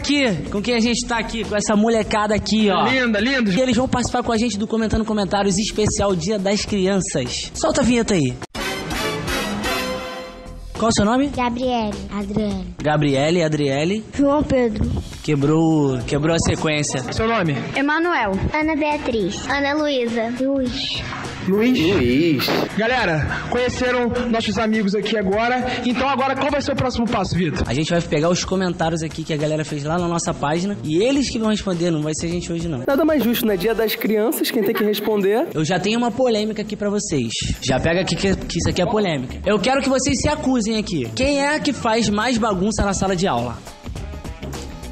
aqui, com quem a gente tá aqui, com essa molecada aqui, ó. Linda, lindo. E eles vão participar com a gente do Comentando Comentários especial Dia das Crianças. Solta a vinheta aí. Qual o seu nome? Gabriele, Adriane, Gabriele, Adriele. João Pedro, Quebrou, quebrou a sequência. Seu nome? Emanuel, Ana Beatriz, Ana Luísa, Luiz. Luiz. Luiz. Galera, conheceram nossos amigos aqui agora. Então agora qual vai ser o próximo passo, Vitor? A gente vai pegar os comentários aqui que a galera fez lá na nossa página e eles que vão responder, não vai ser a gente hoje não. Nada mais justo, né? Dia das crianças, quem tem que responder. Eu já tenho uma polêmica aqui pra vocês. Já pega aqui que, que isso aqui é polêmica. Eu quero que vocês se acusem aqui. Quem é que faz mais bagunça na sala de aula?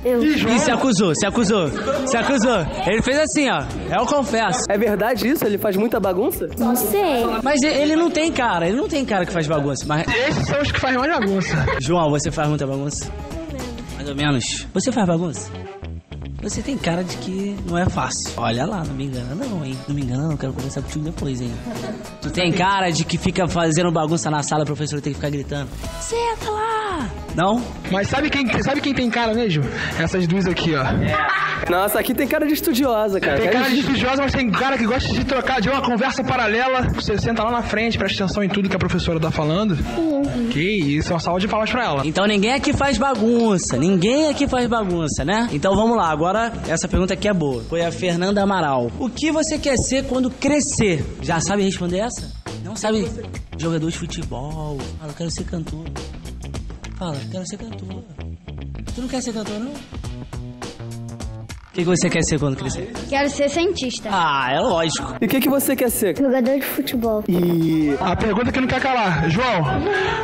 Eu. Ih, se acusou, se acusou, se acusou. Ele fez assim, ó. Eu confesso. É verdade isso? Ele faz muita bagunça? Não sei. Mas ele não tem cara, ele não tem cara que faz bagunça. Mas, Esses são os que fazem mais bagunça. João, você faz muita bagunça? Mais ou menos. Você faz bagunça? Você tem cara de que não é fácil. Olha lá, não me engana não, hein? Não me engana não, quero conversar contigo depois, hein? Tu tem cara de que fica fazendo bagunça na sala, o professor tem que ficar gritando. Senta lá! Não? Mas sabe quem, sabe quem tem cara mesmo? Essas duas aqui, ó. Nossa, aqui tem cara de estudiosa, cara. Tem cara de estudiosa, mas tem cara que gosta de trocar, de uma conversa paralela. Você senta lá na frente, presta atenção em tudo que a professora tá falando. Que isso, é uma salva de palmas pra ela. Então ninguém aqui faz bagunça. Ninguém aqui faz bagunça, né? Então vamos lá, agora essa pergunta aqui é boa. Foi a Fernanda Amaral. O que você quer ser quando crescer? Já sabe responder essa? Não sabe? Jogador de futebol. Fala, quero ser cantor. Fala, quero ser cantor. Tu não quer ser cantor, não? O que, que você quer ser quando crescer? Quero ser cientista. Ah, é lógico. E o que, que você quer ser? Jogador de futebol. E. A pergunta que não quer calar. João,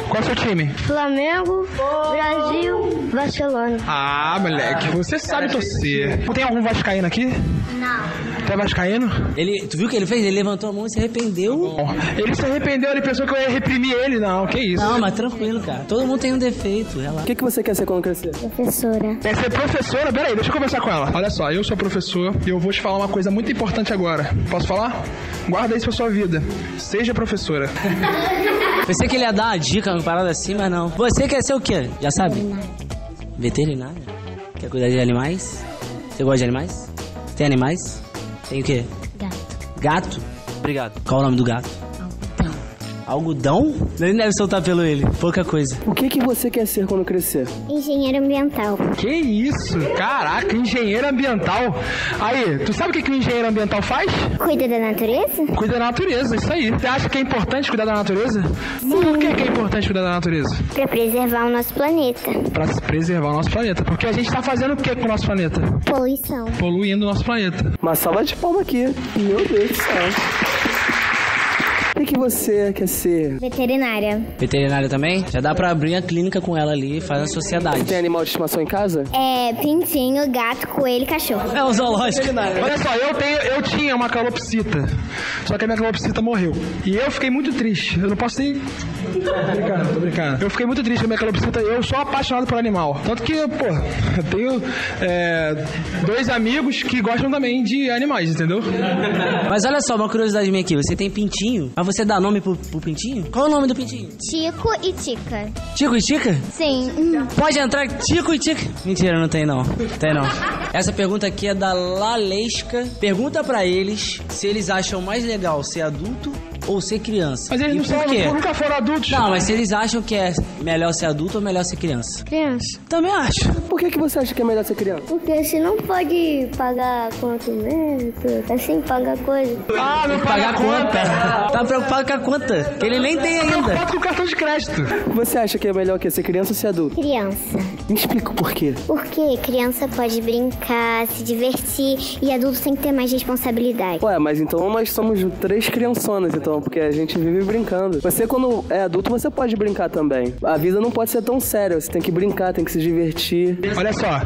qual é o seu time? Flamengo, Brasil, Barcelona. Ah, moleque, você sabe torcer. Tem algum vascaíno aqui? Não. Tu é vascaíno? Ele, tu viu o que ele fez? Ele levantou a mão e se arrependeu. Bom, ele se arrependeu, ele pensou que eu ia reprimir ele. Não, que isso. Não, mas tranquilo, cara. Todo mundo tem um defeito, O relaxa. que, que você quer ser quando crescer? Professora. Quer ser professora? Peraí, deixa eu conversar com ela. Olha só, eu sou professor e eu vou te falar uma coisa muito importante agora. Posso falar? Guarda isso pra sua vida. Seja professora. Pensei que ele ia dar uma dica, uma parada assim, mas não. Você quer ser o quê? Já sabe? Veterinária. Quer cuidar de animais? Você gosta de animais? Tem animais? Tem o quê? Gato. Gato? Obrigado. Qual o nome do gato? Algodão? Nem deve soltar pelo ele. Pouca coisa. O que, que você quer ser quando crescer? Engenheiro ambiental. Que isso? Caraca, engenheiro ambiental. Aí, tu sabe o que, que o engenheiro ambiental faz? Cuida da natureza? Cuida da natureza, isso aí. Você acha que é importante cuidar da natureza? Por que, que é importante cuidar da natureza? Para preservar o nosso planeta. Pra preservar o nosso planeta. Porque a gente tá fazendo o que com o nosso planeta? Poluição. Poluindo o nosso planeta. Uma salva de palma aqui. Meu Deus do céu. O que, que você quer ser? Veterinária. Veterinária também? Já dá pra abrir a clínica com ela ali e faz a sociedade. Tem animal de estimação em casa? É pintinho, gato, coelho e cachorro. É um zoológico. Olha só, eu, tenho, eu tinha uma calopsita. Só que a minha calopsita morreu. E eu fiquei muito triste. Eu não posso nem. Tô brincando, tô brincando. Eu fiquei muito triste com a minha calopsita. Eu sou apaixonado por animal. Tanto que, pô, eu tenho é, dois amigos que gostam também de animais, entendeu? Mas olha só, uma curiosidade minha aqui. Você tem pintinho, mas você dá nome pro, pro pintinho? Qual é o nome do pintinho? Tico e Tica. Tico e Tica? Sim. Hum. Pode entrar Tico e Tica. Mentira, não tem não. Tem não. Essa pergunta aqui é da Lalesca. Pergunta pra eles se eles acham mais legal ser adulto ou ser criança. Mas eles e não são, quê? nunca foram adultos. Não, mas se eles acham que é melhor ser adulto ou melhor ser criança? Criança. Também acho. Por que, que você acha que é melhor ser criança? Porque você não pode pagar condomínio, assim, pagar coisa. Ah, não Pagar a paga conta. Tá preocupado com a conta, que ele nem tem ainda. Preocupado com o cartão de crédito. Você acha que é melhor que ser criança ou ser adulto? Criança. Me explica o porquê. Porque criança pode brincar, se divertir e adulto tem que ter mais responsabilidade. Ué, mas então nós somos três criançonas, então, porque a gente vive brincando. Você, quando é adulto, você pode brincar também. A vida não pode ser tão séria, você tem que brincar, tem que se divertir. Olha só,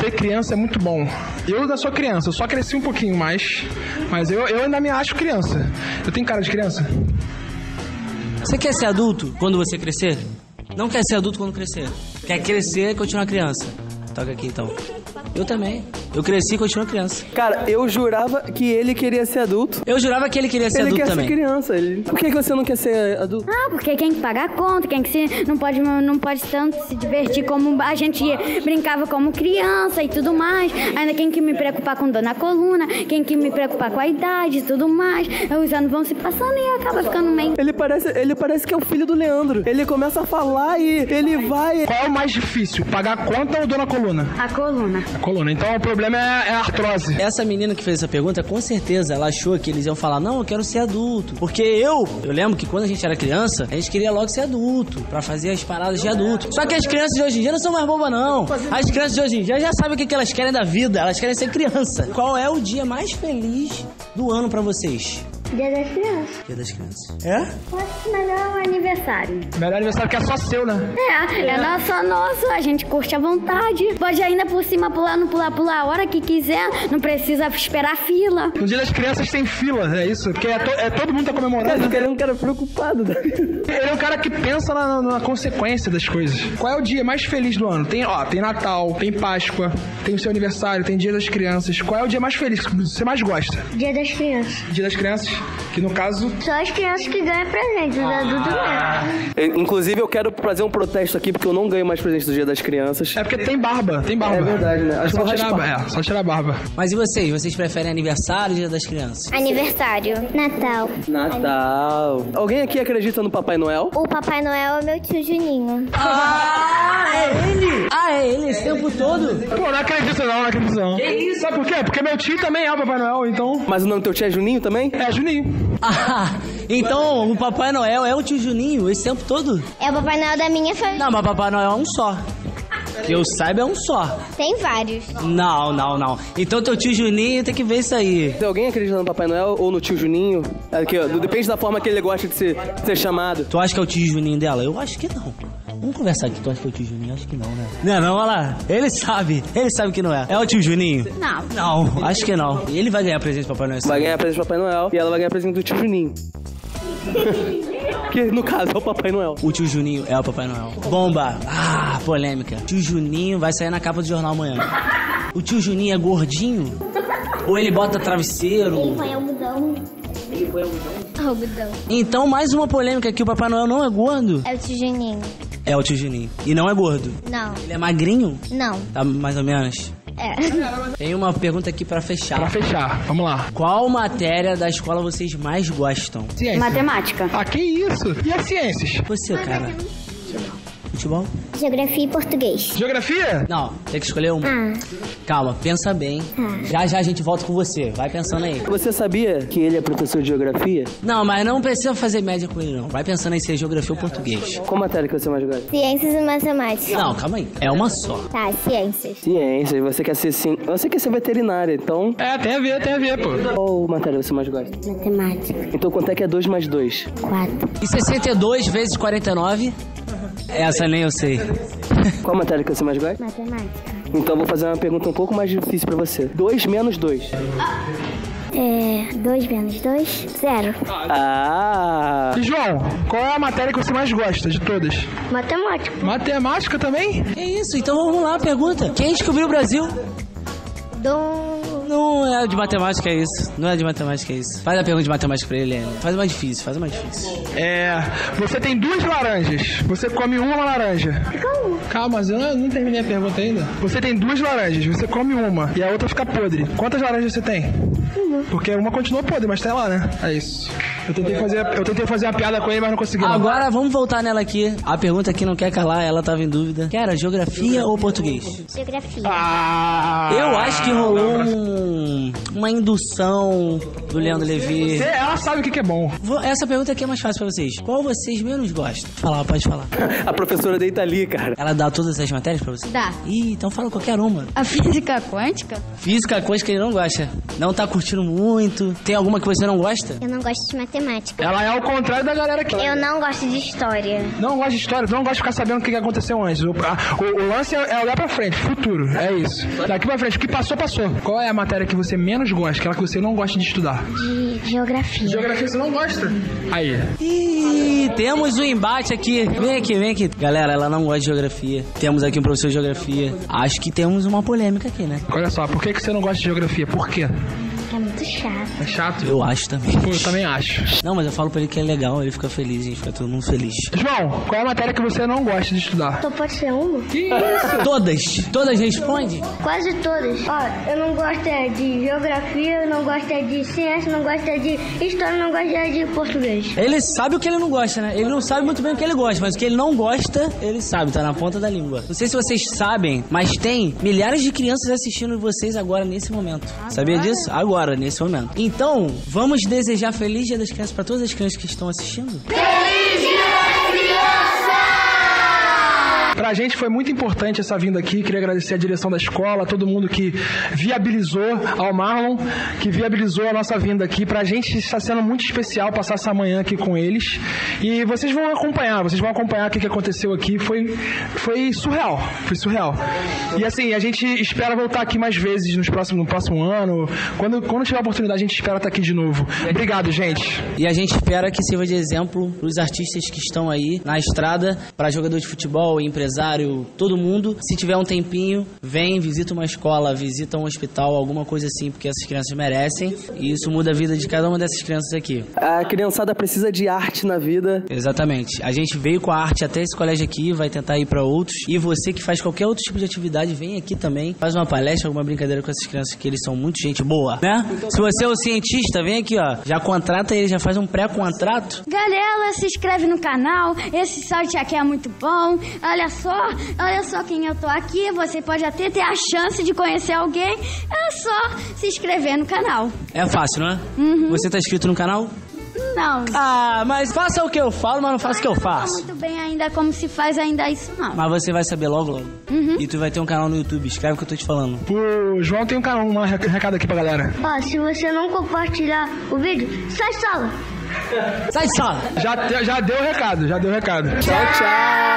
ser criança é muito bom. Eu ainda sou criança, eu só cresci um pouquinho mais, mas eu, eu ainda me acho criança. Eu tenho cara de criança? Você quer ser adulto quando você crescer? Não quer ser adulto quando crescer. Quer crescer e continuar criança. Toca aqui então. Eu também. Eu cresci e continuo criança. Cara, eu jurava que ele queria ser adulto. Eu jurava que ele queria ser ele adulto quer também. ser criança. Ele... Por que, que você não quer ser adulto? Ah, porque quem que paga a conta, quem que se não pode não pode tanto se divertir como a gente brincava como criança e tudo mais. Ainda quem que me preocupar com dor na coluna, quem que me preocupar com a idade e tudo mais. Os anos vão se passando e acaba ficando meio Ele parece, ele parece que é o filho do Leandro. Ele começa a falar e ele vai. Qual é o mais difícil? Pagar a conta ou dor na coluna? a coluna. A coluna. Então o problema é, é a artrose. Essa menina que fez essa pergunta, com certeza, ela achou que eles iam falar, não, eu quero ser adulto. Porque eu, eu lembro que quando a gente era criança, a gente queria logo ser adulto, pra fazer as paradas de adulto. Só que as crianças de hoje em dia não são mais bobas, não. As crianças de hoje em dia já sabem o que, que elas querem da vida, elas querem ser criança. Qual é o dia mais feliz do ano pra vocês? Dia das crianças. Dia das crianças. É? Que melhor o aniversário. Melhor aniversário que é só seu, né? É, é nosso, só nosso, a gente curte à vontade. Pode ainda por cima pular, não pular, pular a hora que quiser. Não precisa esperar fila. No dia das crianças tem fila, é isso? Porque é, to- é todo mundo tá comemorando. Ele é um cara preocupado. vida. Ele é um cara que pensa na, na consequência das coisas. Qual é o dia mais feliz do ano? Tem, ó, tem Natal, tem Páscoa, tem o seu aniversário, tem Dia das Crianças. Qual é o dia mais feliz que você mais gosta? Dia das crianças. Dia das Crianças, que no caso Só as crianças que ganham presente, os adultos não. Inclusive, eu quero fazer um protesto aqui porque eu não ganho mais presente do Dia das Crianças. é porque tem barba, tem barba. É verdade, né? É Acho que só tirar, a ba- raspar. é, só tirar a barba. Mas e vocês? Vocês preferem aniversário ou dia das crianças? Aniversário. Natal. Natal. Alguém aqui acredita no Papai Noel? O Papai Noel é meu tio Juninho. Ah, é ele? Ah, é ele esse tempo todo? Pô, não acredito não, não acredito não. Que isso? Sabe por quê? Porque meu tio também é o Papai Noel, então... Mas o nome do teu tio é Juninho também? É, Juninho. Ah, então o Papai Noel é o tio Juninho esse tempo todo? É o Papai Noel da minha família. Não, mas Papai Noel é um só. Que eu saiba é um só. Tem vários. Não, não, não. Então teu tio Juninho tem que ver isso aí. Se alguém acredita no Papai Noel ou no tio Juninho, aqui, ó, depende da forma que ele gosta de ser, de ser chamado. Tu acha que é o tio Juninho dela? Eu acho que não. Vamos conversar aqui. Tu acha que é o tio Juninho? Acho que não, né? Não, não, olha lá. Ele sabe. Ele sabe que não é. É o tio Juninho? Não. Não, acho que não. Ele vai ganhar presente do Papai Noel. Vai ganhar presente do Papai Noel e ela vai ganhar presente do tio Juninho. que no caso é o Papai Noel. O tio Juninho é o Papai Noel. Bomba! Ah, polêmica. Tio Juninho vai sair na capa do jornal amanhã. O tio Juninho é gordinho? Ou ele bota travesseiro? Põe algodão. Ele põe algodão? Algodão. Então, mais uma polêmica que o Papai Noel não é gordo. É o tio Juninho. É o tio Juninho. E não é gordo. Não. Ele é magrinho? Não. Tá mais ou menos. É. Tem uma pergunta aqui pra Pra fechar. fechar, vamos lá. Qual matéria da escola vocês mais gostam? Ciência. Matemática. Ah, que isso? E as ciências? Você, cara. Futebol? Geografia e português. Geografia? Não, tem que escolher uma. Ah, Calma, pensa bem. Já já a gente volta com você. Vai pensando aí. Você sabia que ele é professor de geografia? Não, mas não precisa fazer média com ele, não. Vai pensando aí se é geografia ou português. Qual matéria que você mais gosta? ciências e matemática. Não, calma aí. É uma só. Tá, ciências. Ciências, você quer ser sim. Você quer ser veterinária, então. É, tem a ver, tem a ver, pô. Qual matéria você mais gosta? Matemática. Então quanto é que é 2 mais 2? Quatro. E 62 vezes 49? Essa nem eu sei. Qual matéria que você mais gosta? Matemática. Então vou fazer uma pergunta um pouco mais difícil pra você. 2 menos 2. É. Dois menos dois? Zero. Ah! E João, qual é a matéria que você mais gosta de todas? Matemática. Matemática também? Que isso? Então vamos lá, pergunta. Quem descobriu o Brasil? Dom. Não é de matemática, é isso. Não é de matemática, é isso. Faz a pergunta de matemática pra ele, Helena. Faz uma difícil, faz uma difícil. É. Você tem duas laranjas. Você come uma laranja. Calma, mas eu não, não terminei a pergunta ainda. Você tem duas laranjas, você come uma e a outra fica podre. Quantas laranjas você tem? Porque uma continua podre, mas tá lá, né? É isso. Eu tentei fazer, eu tentei fazer uma piada com ele, mas não consegui. não. Agora vamos voltar nela aqui. A pergunta que não quer calar, ela tava em dúvida. Que era geografia ou português? Geografia. Ah! Eu acho que rolou um- uma indução do Leandro Levi. Você- Ela sabe o que que é bom. Vou- Essa pergunta aqui é mais fácil pra vocês. Qual vocês menos gostam? Fala, pode falar. A professora deita ali, cara. Ela dá todas as matérias pra você? Dá. Ih, então fala qualquer uma. A física quântica? Física, que ele não gosta. Não tá curtindo muito. Tem alguma que você não gosta? Eu não gosto de matemática. Matemática. Ela é ao contrário da galera que. Eu não gosto de história. Não gosta de história, não gosta de ficar sabendo o que aconteceu antes. O, a- o- o lance é olhar pra frente, futuro. É isso. Daqui pra frente, o que passou, passou. Qual é a matéria que você menos gosta? Aquela que você não gosta de estudar? De geografia. Geografia você não gosta? Aí. Ih, temos um embate aqui. Vem aqui, vem aqui. Galera, ela não gosta de geografia. Temos aqui um professor de geografia. Acho que temos uma polêmica aqui, né? Olha só, por que, que você não gosta de geografia? Por quê? É muito chato. É chato? Eu acho também. Pô, eu também acho. Não, mas eu falo pra ele que é legal, ele fica feliz, gente fica todo mundo feliz. João, qual é a matéria que você não gosta de estudar? Então pode ser uma? Todas, todas respondem? Quase todas. Ó, eu não gosto é de geografia, eu não gosto é de ciência, não gosto é de história, não gosto é de português. Ele sabe o que ele não gosta, né? Ele não sabe muito bem o que ele gosta, mas o que ele não gosta, ele sabe, tá na ponta da língua. Não sei se vocês sabem, mas tem milhares de crianças assistindo vocês agora nesse momento. Sabia disso? Agora, nesse momento. Então, vamos desejar feliz Dia das Crianças pra todas as crianças que estão assistindo? Pra gente foi muito importante essa vinda aqui. Queria agradecer a direção da escola, todo mundo que viabilizou, ao Marlon, que viabilizou a nossa vinda aqui. Pra gente está sendo muito especial passar essa manhã aqui com eles. E vocês vão acompanhar, vocês vão acompanhar o que aconteceu aqui. Foi, foi surreal, foi surreal. E assim, a gente espera voltar aqui mais vezes nos próximos, no próximo ano. Quando, quando tiver a oportunidade, a gente espera estar aqui de novo. Obrigado, gente. E a gente espera que sirva de exemplo pros artistas que estão aí na estrada, pra jogador de futebol, empresário, todo mundo. Se tiver um tempinho, vem, visita uma escola, visita um hospital, alguma coisa assim, porque essas crianças merecem. E isso muda a vida de cada uma dessas crianças aqui. A criançada precisa de arte na vida. Exatamente. A gente veio com a arte até esse colégio aqui, vai tentar ir pra outros. E você que faz qualquer outro tipo de atividade, vem aqui também. Faz uma palestra, alguma brincadeira com essas crianças, que eles são muito gente boa, né? Se você é o cientista, vem aqui, ó. Já contrata ele, já faz um pré-contrato. Galera, se inscreve no canal. Esse site aqui é muito bom. Olha só, olha só quem eu tô aqui. Você pode até ter a chance de conhecer alguém. É só se inscrever no canal. É fácil, não é? Você tá inscrito no canal? Não. Ah, mas faça o que eu falo, mas não faça o que eu Não faço. muito bem ainda como se faz ainda isso não. Mas você vai saber logo, logo. E tu vai ter um canal no YouTube. Escreve o que eu tô te falando. O João tem um canal, um recado aqui pra galera. Ó, se você não compartilhar o vídeo, sai sala. Sai, sala! Já, já deu o recado, já deu o recado. Tchau, tchau.